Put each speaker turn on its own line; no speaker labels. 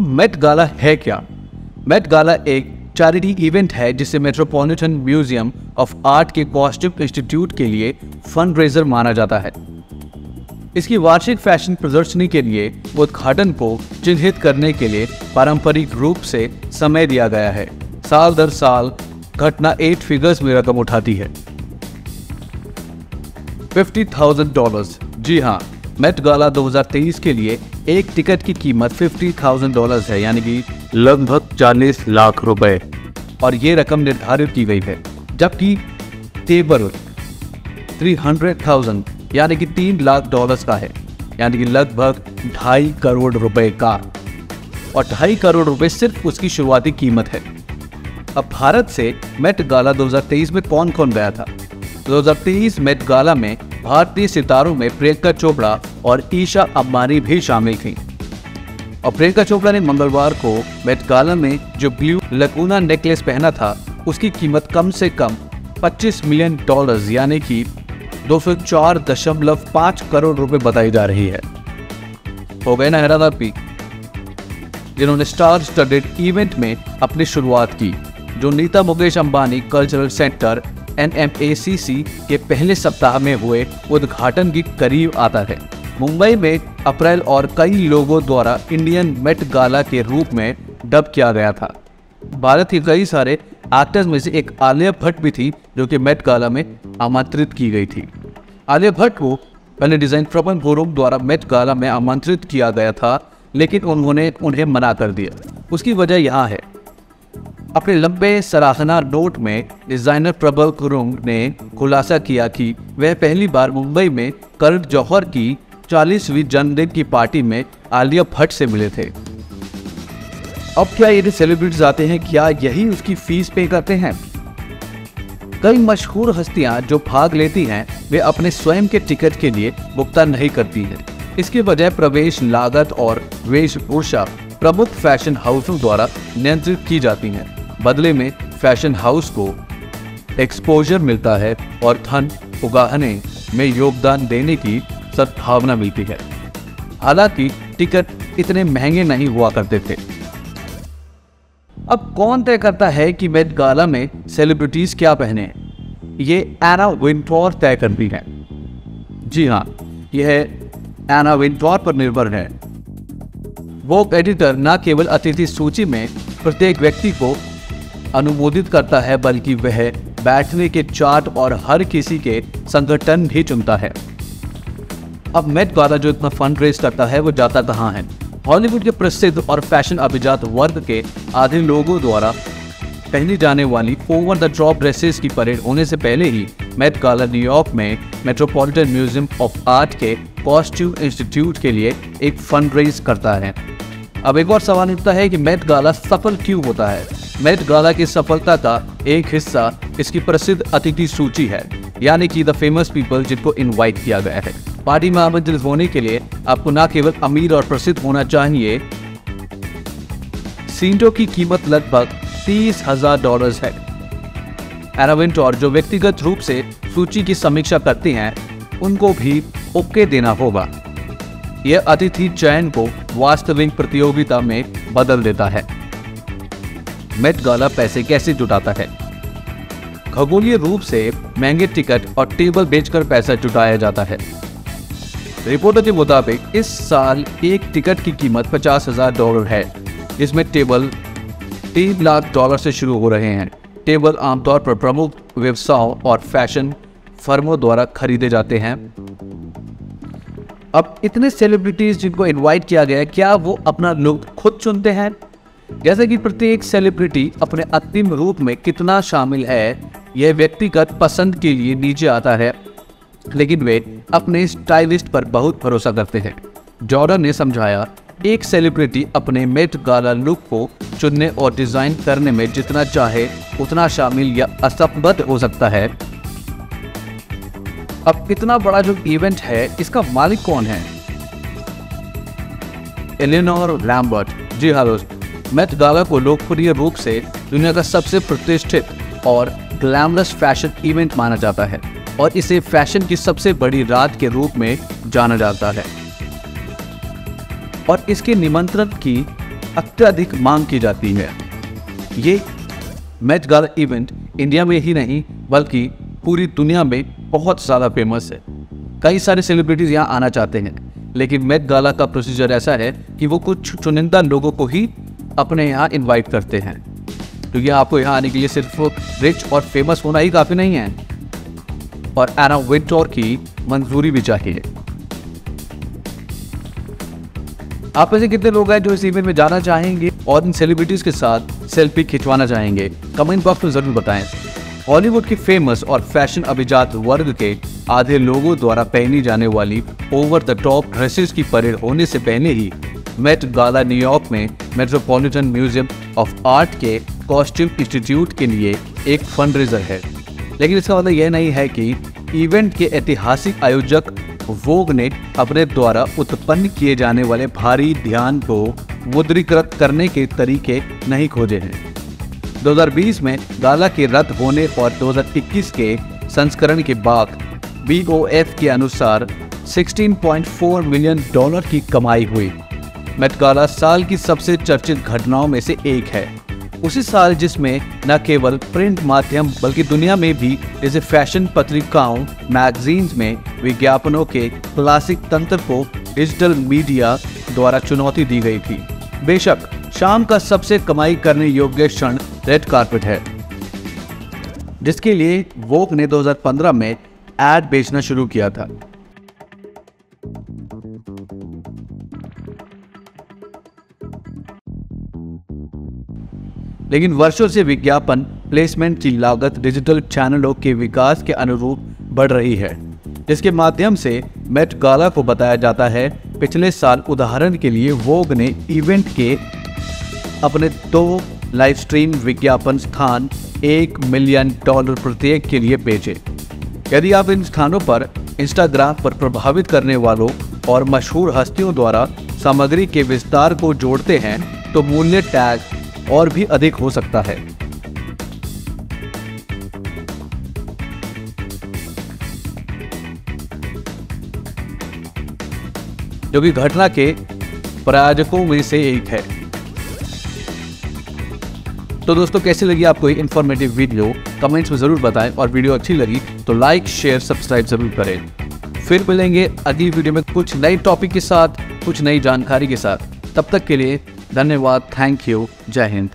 अब Met Gala है क्या? मेट गाला एक चैरिटी इवेंट है जिसे मेट्रोपॉलिटन म्यूज़ियम ऑफ़ आर्ट के कॉस्ट्यूम इंस्टीट्यूट के लिए फंड रेजर माना जाता है। इसकी वार्षिक फ़ैशन प्रदर्शनी के लिए उद्घाटन को चिन्हित करने के लिए पारंपरिक रूप से समय दिया गया है। साल दर साल घटना एट फिगर्स में रकम उठाती है। फिफ्टी थाउज़ेंड डॉलर जी हाँ। मेट गाला 2023 के लिए एक टिकट की कीमत फिफ्टी थाउज़ेंड डॉलर है, यानी कि लगभग 40 लाख रुपए। और ये रकम निर्धारित की गई है, जबकि टेबल थ्री हंड्रेड थाउज़ेंड यानी कि तीन लाख डॉलर्स का है, यानी कि लगभग ढाई करोड़ रुपए का। और ढाई करोड़ रुपए सिर्फ़ उसकी शुरुआती कीमत है। अब भारत से मेट गाला 2023 में कौन कौन गया था? 2023 मेट गाला में भारतीय सितारों में प्रियंका चोपड़ा और ईशा अम्बानी भी शामिल थी। और प्रियंका चोपड़ा ने मंगलवार को मेट गाला में जो ब्लू लकूना नेकलेस पहना था, उसकी कीमत कम से कम 25 मिलियन डॉलर्स यानी कि 204.5 करोड़ रुपए बताई जा रही है। हो गए ना हैरान पी, जिन्होंने स्टार स्टडेड इवेंट में अपनी शुरुआत की, जो नीता मुकेश अंबानी कल्चरल सेंटर एन के पहले सप्ताह में हुए उद्घाटन की करीब आता है। मुंबई में अप्रैल और कई लोगों द्वारा इंडियन मेट गाला के रूप में डब किया गया था। भारत के कई सारे एक्टर्स में से एक आलिया भट्ट भी थी, जो कि मेट गाला में आमंत्रित की गई थी। आलिया भट्ट को पहले डिज़ाइन प्रबन फोरम द्वारा मेट गाला में आमंत्रित किया गया था, लेकिन उन्होंने उन्हें मना कर दिया। उसकी वजह यहाँ है। अपने लंबे सराहना नोट में डिज़ाइनर प्रबल कुरुंग ने खुलासा किया कि वह पहली बार मुंबई में करण जौहर की 40वीं जन्मदिन की पार्टी में आलिया भट्ट से मिले थे। अब क्या ये सेलिब्रिटीज आते हैं, क्या यही उसकी फ़ीस पे करते हैं? कई मशहूर हस्तियाँ जो भाग लेती हैं, वे अपने स्वयं के टिकट के लिए भुगतान नहीं करती हैं। इसके बजाय प्रवेश लागत और वेशभूषा प्रमुख फ़ैशन हाउसों द्वारा नियंत्रित की जाती हैं। बदले में फ़ैशन हाउस को एक्सपोजर मिलता है और धन उगाहने में योगदान देने की सद्भावना मिलती है। हालाँकि टिकट इतने महँगे नहीं हुआ करते थे। अब कौन तय करता है कि मेट गाला में सेलिब्रिटीज क्या पहने? ये एना विंटोर तय करती है। जी हाँ यह एना विंटोर पर निर्भर है। वो एडिटर न केवल अतिथि सूची में प्रत्येक व्यक्ति को अनुमोदित करता है, बल्कि वह बैठने के चार्ट और हर किसी के संगठन भी चुनता है। अब मेट गाला जो इतना फंड रेज करता है, वो जाता कहाँ है? हॉलीवुड के प्रसिद्ध और फ़ैशन अभिजात वर्ग के आधे लोगों द्वारा पहनी जाने वाली ओवर द ड्रॉप ड्रेसेस की परेड होने से पहले ही मेट गाला न्यूयॉर्क में मेट्रोपॉलिटन म्यूज़ियम ऑफ़ आर्ट के कॉस्ट्यूम इंस्टीट्यूट के लिए एक फंड रेज करता है। अब एक और सवाल उठता है कि मेट गाला सफल क्यों होता है? मेट गाला की सफलता का एक हिस्सा इसकी प्रसिद्ध अतिथि सूची है, यानी कि द फ़ेमस पीपल जिनको इनवाइट किया गया है। पार्टी में आमंत्रित होने के लिए आपको न केवल अमीर और प्रसिद्ध होना चाहिए, सीटों की कीमत लगभग तीस हज़ार डॉलर है। एराविंट और जो व्यक्तिगत रूप से सूची की समीक्षा करते हैं, उनको भी ओके देना होगा। यह अतिथि चयन को वास्तविक प्रतियोगिता में बदल देता है। मेट गाला पैसे कैसे जुटाता है? खगोलीय रूप से महँगे टिकट और टेबल बेचकर पैसा जुटाया जाता है। रिपोर्टर के मुताबिक, इस साल एक टिकट की कीमत पचास हज़ार डॉलर है। इसमें टेबल तीन लाख डॉलर से शुरू हो रहे हैं। टेबल आमतौर पर प्रमुख व्यवसायों और फ़ैशन फर्मों द्वारा खरीदे जाते हैं। अब इतने सेलिब्रिटीज जिनको इनवाइट किया गया है, क्या वो अपना लुक खुद चुनते हैं? जैसे कि प्रत्येक सेलिब्रिटी अपने अंतिम रूप में कितना शामिल है, यह व्यक्तिगत पसंद के लिए नीचे आता है। लेकिन वे अपने स्टाइलिस्ट पर बहुत भरोसा करते हैं। जॉर्डन ने समझाया, एक सेलिब्रिटी अपने मेट गाला लुक को चुनने और डिज़ाइन करने में जितना चाहे, उतना शामिल या असंबद्ध हो सकता है। अब इतना बड़ा जो इवेंट है, इसका मालिक कौन है? एलिनोर लैम्बर्ट जी हाँ दोस्त मेट गाला को लोकप्रिय रूप से दुनिया का सबसे प्रतिष्ठित और ग्लैमरस फ़ैशन इवेंट माना जाता है और इसे फ़ैशन की सबसे बड़ी रात के रूप में जाना जाता है। और इसके निमंत्रण की अत्यधिक मांग की जाती है। ये मैच गाला इवेंट इंडिया में ही नहीं, बल्कि पूरी दुनिया में बहुत ज़्यादा फ़ेमस है। कई सारे सेलिब्रिटीज़ यहाँ आना चाहते हैं, लेकिन मैच गाला का प्रोसीजर ऐसा है कि वो कुछ चुनिंदा लोगों को ही अपने यहाँ इनवाइट करते हैं। क्योंकि तो आपको यहाँ आने के लिए सिर्फ़ रिच और फ़ेमस होना ही काफ़ी नहीं है। और एना विंटोर की मंजूरी भी चाहिए। आप में से कितने लोग हैं जो इस इवेंट में जाना चाहेंगे और इन सेलिब्रिटीज के साथ सेल्फी खिंचवाना चाहेंगे? कमेंट बॉक्स में ज़रूर बताएँ। हॉलीवुड के फ़ेमस और फ़ैशन अभिजात वर्ग के आधे लोगों द्वारा पहनी जाने वाली ओवर द टॉप ड्रेसेस की परेड होने से पहले ही मेट गाला न्यूयॉर्क में मेट्रोपॉलिटन म्यूज़ियम ऑफ़ आर्ट के कॉस्ट्यूम इंस्टीट्यूट के लिए एक फंड रेजर है। लेकिन इसका मतलब यह नहीं है कि इवेंट के ऐतिहासिक आयोजक वोग ने अपने द्वारा उत्पन्न किए जाने वाले भारी ध्यान को मुद्रीकृत करने के तरीके नहीं खोजे हैं। 2020 में गाला के रद्द होने और 2021 के संस्करण के बाद बीओएफ के अनुसार 16.4 मिलियन डॉलर की कमाई हुई। मेटगाला साल की सबसे चर्चित घटनाओं में से एक है। उसी साल जिसमें न केवल प्रिंट माध्यम बल्कि दुनिया में भी जैसे फ़ैशन पत्रिकाओं, मैगजीन्स में विज्ञापनों के क्लासिक तंत्र को डिजिटल मीडिया द्वारा चुनौती दी गई थी। बेशक, शाम का सबसे कमाई करने योग्य क्षण रेड कारपेट है। जिसके लिए वोक ने 2015 में एड बेचना शुरू किया था। लेकिन वर्षों से विज्ञापन प्लेसमेंट की लागत डिजिटल चैनलों के विकास के अनुरूप बढ़ रही है। जिसके माध्यम से मेट गाला को बताया जाता है, पिछले साल उदाहरण के लिए वोग ने इवेंट के अपने दो लाइव स्ट्रीम विज्ञापन स्थान एक मिलियन डॉलर प्रत्येक के लिए बेचे यदि आप इन स्थानों पर इंस्टाग्राम पर प्रभावित करने वालों और मशहूर हस्तियों द्वारा सामग्री के विस्तार को जोड़ते हैं तो मूल्य टैग और भी अधिक हो सकता है। जो कि घटना के प्रायोजकों में से एक है। तो दोस्तों, कैसी लगी आपको ये इन्फॉर्मेटिव वीडियो कमेंट्स में ज़रूर बताएँ और वीडियो अच्छी लगी तो लाइक शेयर सब्सक्राइब ज़रूर करें। फिर मिलेंगे अगली वीडियो में कुछ नए टॉपिक के साथ, कुछ नई जानकारी के साथ। तब तक के लिए धन्यवाद थैंक यू जय हिंद।